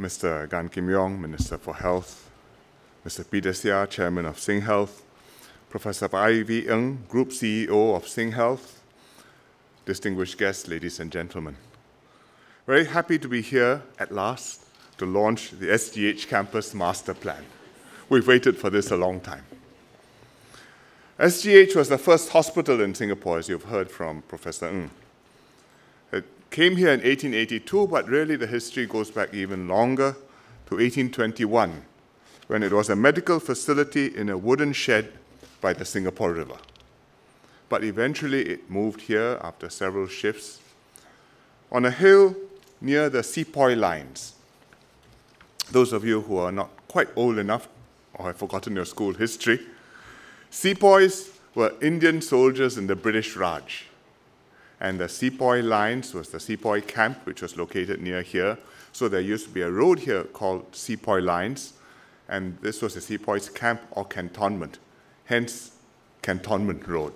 Mr. Gan Kim Yong, Minister for Health, Mr. Peter Seah, Chairman of SingHealth, Professor Ivy Ng, Group CEO of SingHealth, distinguished guests, ladies and gentlemen. Very happy to be here at last to launch the SGH Campus Master Plan. We've waited for this a long time. SGH was the first hospital in Singapore, as you've heard from Professor Ng. Came here in 1882, but really the history goes back even longer to 1821, when it was a medical facility in a wooden shed by the Singapore River. But eventually it moved here after several shifts on a hill near the sepoy lines. Those of you who are not quite old enough or have forgotten your school history, Sepoys were Indian soldiers in the British Raj. And the Sepoy Lines was the Sepoy camp, which was located near here. So there used to be a road here called Sepoy Lines, and this was the Sepoys' camp or cantonment, hence Cantonment Road.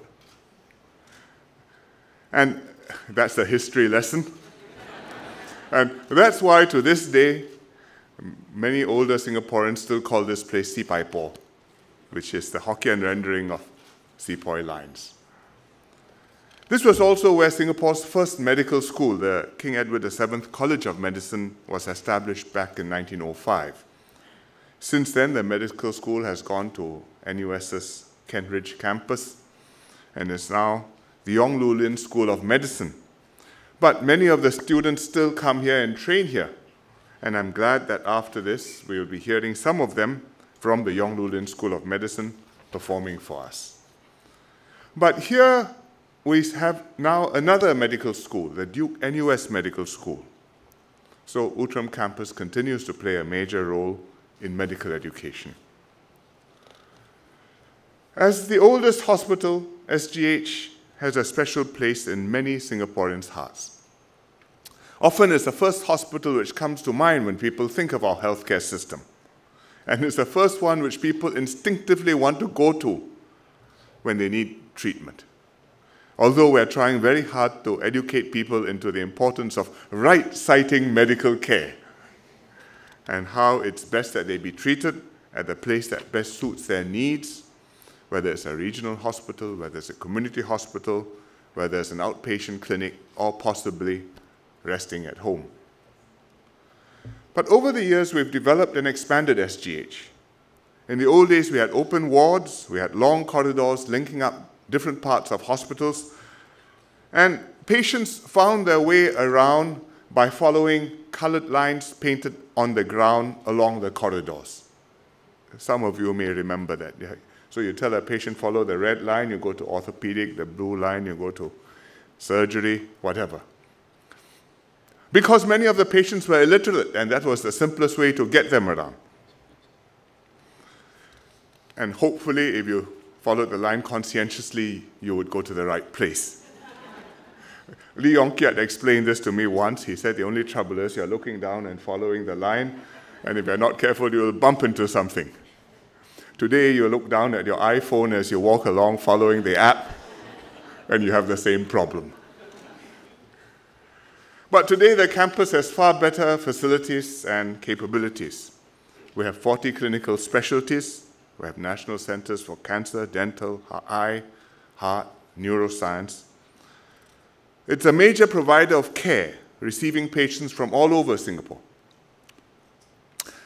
And that's the history lesson. and that's why to this day, many older Singaporeans still call this place Sipai Po which is the Hokkien rendering of sepoy lines. This was also where Singapore's first medical school, the King Edward VII College of Medicine, was established back in 1905. Since then, the medical school has gone to NUS's Kent Ridge campus and is now the Yong Loo Lin School of Medicine. But many of the students still come here and train here. And I'm glad that after this, we will be hearing some of them from the Yong Loo Lin School of Medicine performing for us. But here we have now another medical school, the Duke NUS Medical School. So Outram campus continues to play a major role in medical education. As the oldest hospital, SGH has a special place in many Singaporeans' hearts. Often it's the first hospital which comes to mind when people think of our healthcare system. And it's the first one which people instinctively want to go to when they need treatment. Although we're trying very hard to educate people into the importance of right siting medical care and how it's best that they be treated at the place that best suits their needs, whether it's a regional hospital, whether it's a community hospital, whether it's an outpatient clinic, or possibly resting at home. But over the years, we've developed and expanded SGH. In the old days, we had open wards, we had long corridors linking up different parts of hospitals, and patients found their way around by following colored lines painted on the ground along the corridors. Some of you may remember that. So you tell a patient, follow the red line, you go to orthopedic, the blue line, you go to surgery, whatever because many of the patients were illiterate, and that was the simplest way to get them around. And hopefully, if you followed the line conscientiously, you would go to the right place. Lee Yong Kiat explained this to me once. He said the only trouble is you're looking down and following the line, and if you're not careful, you'll bump into something. Today, you look down at your iPhone as you walk along following the app, and you have the same problem. But today, the campus has far better facilities and capabilities. We have 40 clinical specialties. We have national centers for cancer, dental, eye, heart, neuroscience. It's a major provider of care, receiving patients from all over Singapore.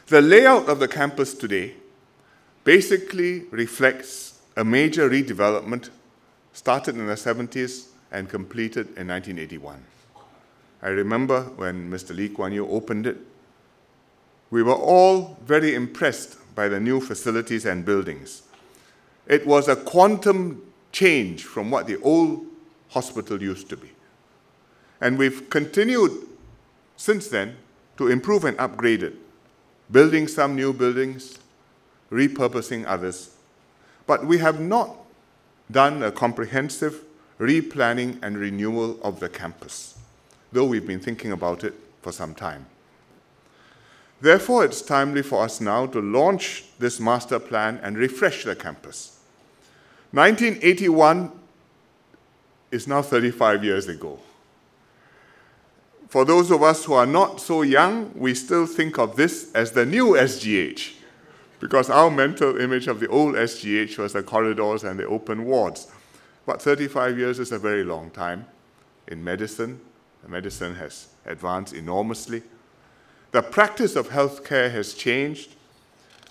The layout of the campus today basically reflects a major redevelopment started in the 70s and completed in 1981. I remember when Mr. Lee Kuan Yew opened it, we were all very impressed by the new facilities and buildings. It was a quantum change from what the old hospital used to be. And we've continued since then to improve and upgrade it, building some new buildings, repurposing others. But we have not done a comprehensive replanning and renewal of the campus though we've been thinking about it for some time. Therefore, it's timely for us now to launch this master plan and refresh the campus. 1981 is now 35 years ago. for those of us who are not so young, we still think of this as the new SGH, because our mental image of the old SGH was the corridors and the open wards. But 35 years is a very long time in medicine. Medicine has advanced enormously. The practice of healthcare has changed.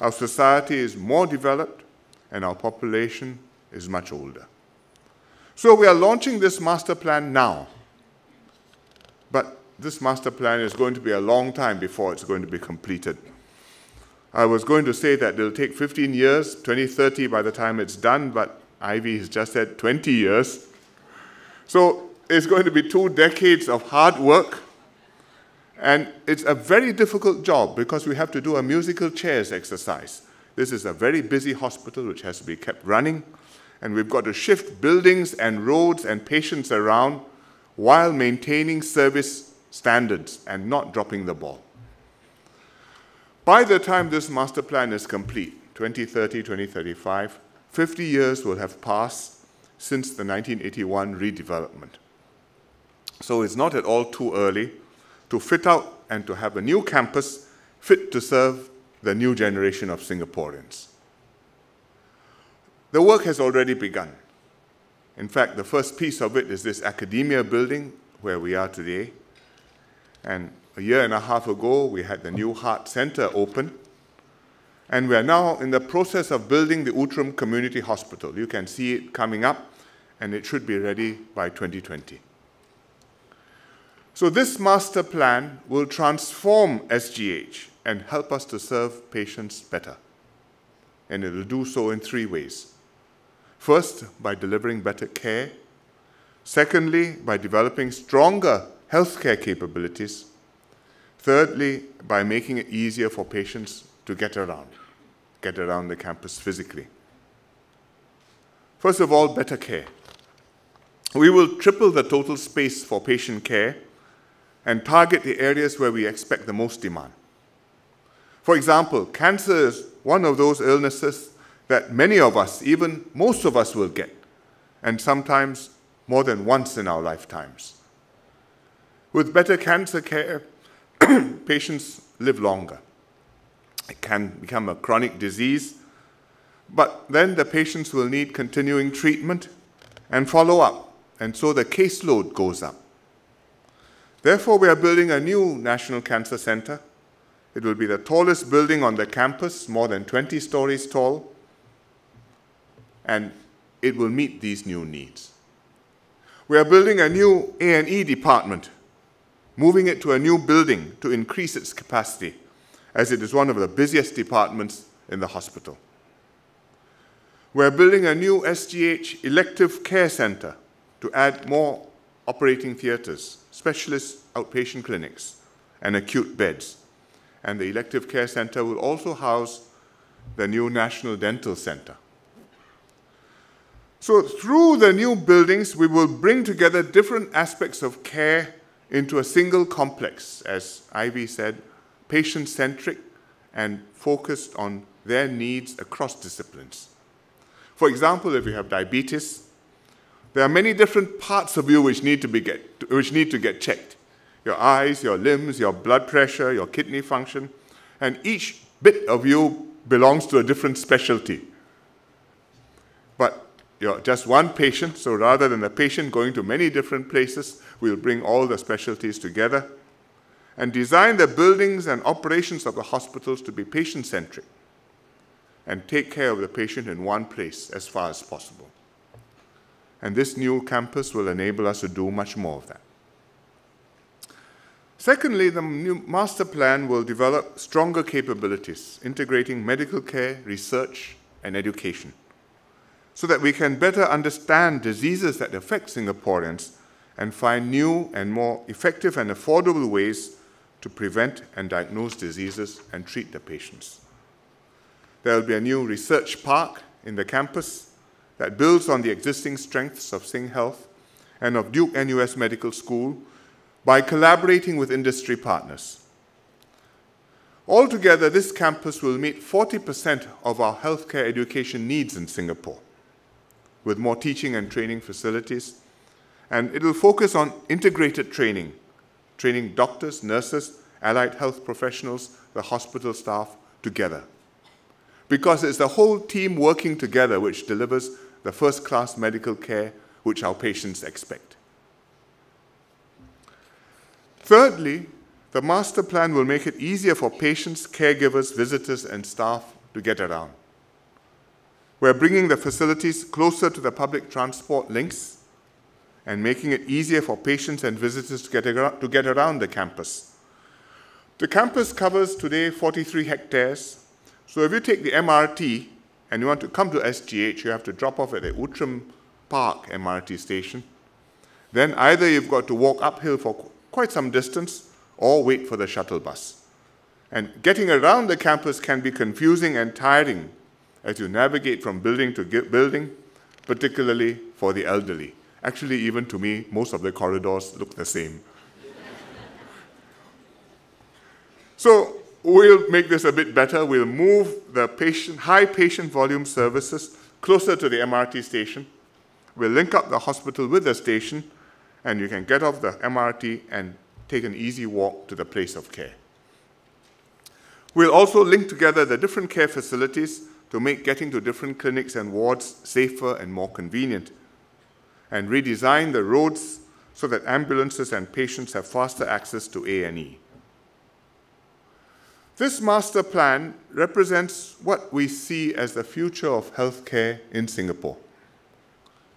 Our society is more developed, and our population is much older. So we are launching this master plan now. But this master plan is going to be a long time before it's going to be completed. I was going to say that it'll take 15 years, 2030 by the time it's done, but Ivy has just said 20 years. So it's going to be two decades of hard work. And it's a very difficult job because we have to do a musical chairs exercise. This is a very busy hospital which has to be kept running. And we've got to shift buildings and roads and patients around while maintaining service standards and not dropping the ball. By the time this master plan is complete, 2030, 2035, 50 years will have passed since the 1981 redevelopment. So it's not at all too early to fit out and to have a new campus fit to serve the new generation of Singaporeans. The work has already begun. In fact, the first piece of it is this academia building where we are today. And a year and a half ago, we had the new Heart Center open. And we are now in the process of building the Outram Community Hospital. You can see it coming up, and it should be ready by 2020. So this master plan will transform SGH and help us to serve patients better. And it will do so in three ways. First, by delivering better care. Secondly, by developing stronger healthcare capabilities. Thirdly, by making it easier for patients to get around, get around the campus physically. First of all, better care. We will triple the total space for patient care and target the areas where we expect the most demand. For example, cancer is one of those illnesses that many of us, even most of us, will get, and sometimes more than once in our lifetimes. With better cancer care, patients live longer. It can become a chronic disease, but then the patients will need continuing treatment and follow up, and so the caseload goes up. Therefore, we are building a new National Cancer Center. It will be the tallest building on the campus, more than 20 stories tall, and it will meet these new needs. We are building a new A&E department, moving it to a new building to increase its capacity, as it is one of the busiest departments in the hospital. We're building a new SGH elective care center to add more operating theaters, specialist outpatient clinics, and acute beds. And the elective care center will also house the new National Dental Center. So through the new buildings, we will bring together different aspects of care into a single complex, as Ivy said, patient-centric and focused on their needs across disciplines. For example, if you have diabetes, there are many different parts of you which need to, be get, which need to get checked. Your eyes, your limbs, your blood pressure, your kidney function, and each bit of you belongs to a different specialty. But you're just one patient, so rather than the patient going to many different places, we'll bring all the specialties together and design the buildings and operations of the hospitals to be patient-centric and take care of the patient in one place as far as possible. And this new campus will enable us to do much more of that. Secondly, the new master plan will develop stronger capabilities, integrating medical care, research, and education so that we can better understand diseases that affect Singaporeans and find new and more effective and affordable ways to prevent and diagnose diseases and treat the patients. There will be a new research park in the campus that builds on the existing strengths of SingHealth and of Duke NUS Medical School by collaborating with industry partners. Altogether, this campus will meet 40% of our healthcare education needs in Singapore with more teaching and training facilities. And it will focus on integrated training training doctors, nurses, allied health professionals, the hospital staff together. Because it's the whole team working together which delivers the first class medical care which our patients expect. Thirdly, the master plan will make it easier for patients, caregivers, visitors, and staff to get around. We're bringing the facilities closer to the public transport links and making it easier for patients and visitors to get, to get around the campus. The campus covers today 43 hectares. So if you take the MRT and you want to come to SGH, you have to drop off at the Outram Park MRT station. Then either you've got to walk uphill for quite some distance or wait for the shuttle bus. And getting around the campus can be confusing and tiring as you navigate from building to building, particularly for the elderly. Actually, even to me, most of the corridors look the same. so we'll make this a bit better. We'll move the patient, high patient volume services closer to the MRT station. We'll link up the hospital with the station, and you can get off the MRT and take an easy walk to the place of care. We'll also link together the different care facilities to make getting to different clinics and wards safer and more convenient, and redesign the roads so that ambulances and patients have faster access to A&E. This master plan represents what we see as the future of healthcare in Singapore.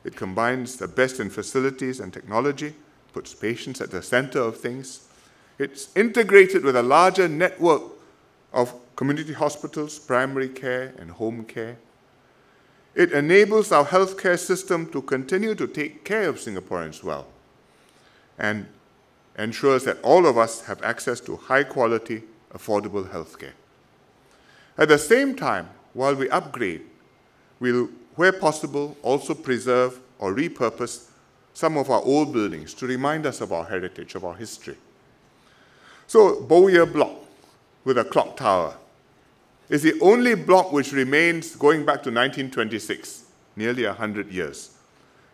It combines the best in facilities and technology, puts patients at the center of things. It's integrated with a larger network of community hospitals, primary care, and home care. It enables our healthcare system to continue to take care of Singaporeans well and ensures that all of us have access to high quality, affordable healthcare. At the same time, while we upgrade, we'll where possible, also preserve or repurpose some of our old buildings to remind us of our heritage, of our history. So, Bowyer Block with a clock tower is the only block which remains going back to 1926, nearly 100 years.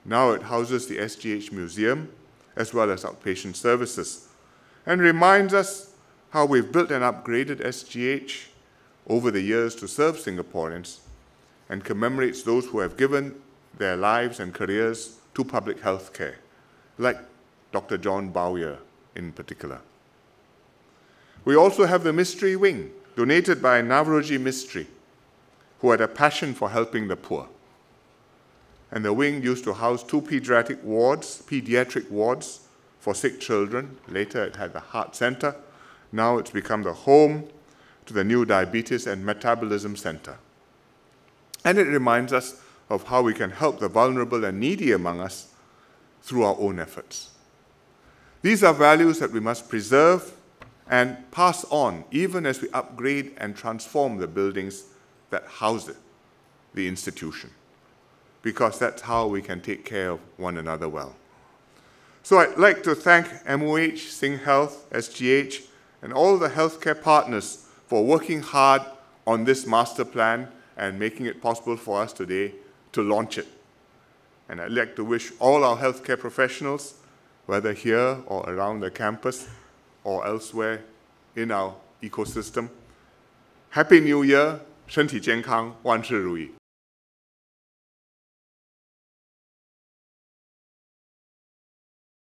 Now it houses the SGH Museum as well as outpatient services and reminds us how we've built and upgraded SGH over the years to serve Singaporeans and commemorates those who have given their lives and careers to public health care, like Dr. John Bowyer in particular. We also have the Mistri Wing, donated by Navroji Mistri, who had a passion for helping the poor. And the wing used to house two pediatric wards, pediatric wards for sick children. Later it had the heart center. Now it's become the home to the new diabetes and metabolism center. And it reminds us of how we can help the vulnerable and needy among us through our own efforts. These are values that we must preserve and pass on even as we upgrade and transform the buildings that house it, the institution, because that's how we can take care of one another well. So I'd like to thank MOH, SingHealth, SGH, and all the healthcare partners for working hard on this master plan and making it possible for us today to launch it. And I'd like to wish all our healthcare professionals, whether here or around the campus or elsewhere in our ecosystem, Happy New Year, 身体健康，万事如意。